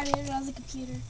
I did it on the computer.